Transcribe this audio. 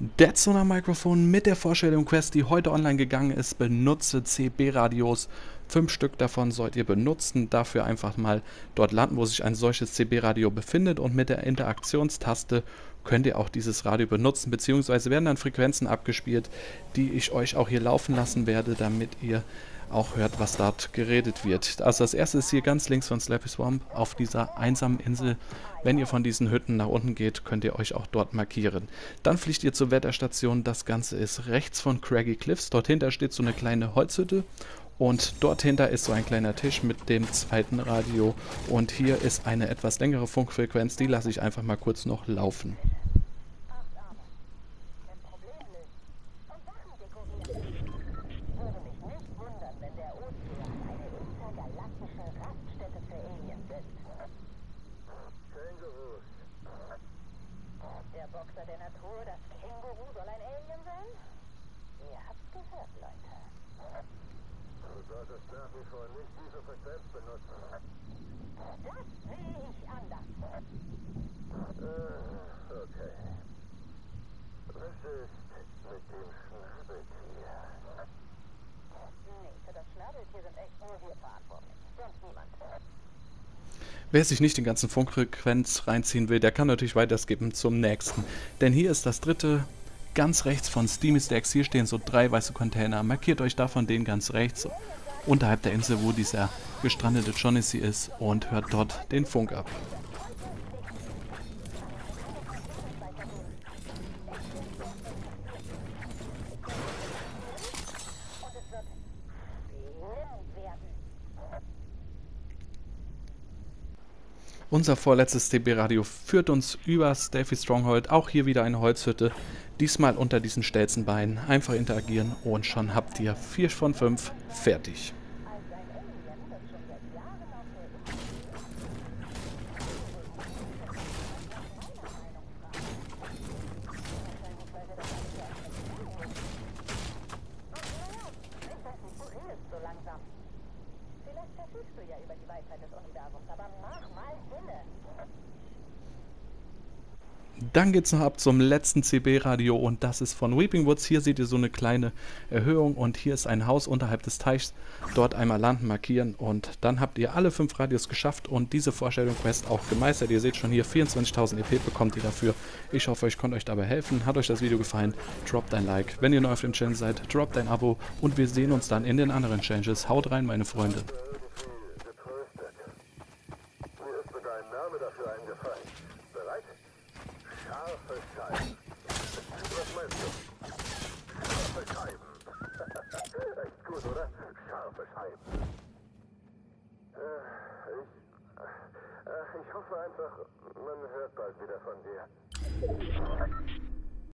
Der Sonar Mikrofon mit der Vorstellung Quest, die heute online gegangen ist, benutze CB-Radios. Fünf Stück davon sollt ihr benutzen. Dafür einfach mal dort landen, wo sich ein solches CB-Radio befindet. Und mit der Interaktionstaste könnt ihr auch dieses Radio benutzen, beziehungsweise werden dann Frequenzen abgespielt, die ich euch auch hier laufen lassen werde, damit ihr auch hört, was dort geredet wird. Also das erste ist hier ganz links von Slappy Swamp auf dieser einsamen Insel. Wenn ihr von diesen Hütten nach unten geht, könnt ihr euch auch dort markieren. Dann fliegt ihr zur Wetterstation. Das Ganze ist rechts von Craggy Cliffs. Dort hinter steht so eine kleine Holzhütte. Und dort hinter ist so ein kleiner Tisch mit dem zweiten Radio. Und hier ist eine etwas längere Funkfrequenz. Die lasse ich einfach mal kurz noch laufen. Boxer der Natur, das Känguru soll ein Alien solltest nach wie vor nicht diese Frequenz benutzen. Das sehe ich anders. Äh, okay. Was ist mit dem Schnabeltier? Nee, für das Schnabeltier sind echt nur wir verantwortlich. Sonst niemand. Wer sich nicht den ganzen Funkfrequenz reinziehen will, der kann natürlich weiter skippen zum nächsten. Denn hier ist das dritte, ganz rechts von Steamy Stacks. Hier stehen so drei weiße Container. Markiert euch davon den ganz rechts, unterhalb der Insel, wo dieser gestrandete Johnny ist und hört dort den Funk ab. Unser vorletztes TB-Radio führt uns über Steffi Stronghold, auch hier wieder eine Holzhütte, diesmal unter diesen Stelzenbeinen. Einfach interagieren und schon habt ihr 4 von 5 fertig. Vielleicht verfügst du ja über die Weisheit des Universums, aber mach mal Sinne. Dann geht es noch ab zum letzten CB-Radio und das ist von Weeping Woods. Hier seht ihr so eine kleine Erhöhung und hier ist ein Haus unterhalb des Teichs. Dort einmal landen, markieren und dann habt ihr alle fünf Radios geschafft und diese Vorstellung-Quest auch gemeistert. Ihr seht schon hier 24.000 EP bekommt ihr dafür. Ich hoffe, ich konnte euch dabei helfen. Hat euch das Video gefallen? Droppt ein Like. Wenn ihr neu auf dem Channel seid, droppt ein Abo und wir sehen uns dann in den anderen Changes. Haut rein, meine Freunde. Scharfe Scheiben. Was meinst du? Scharfe Scheiben. Echt gut, oder? Scharfe Scheiben. Äh, äh, ich hoffe einfach, man hört bald wieder von dir.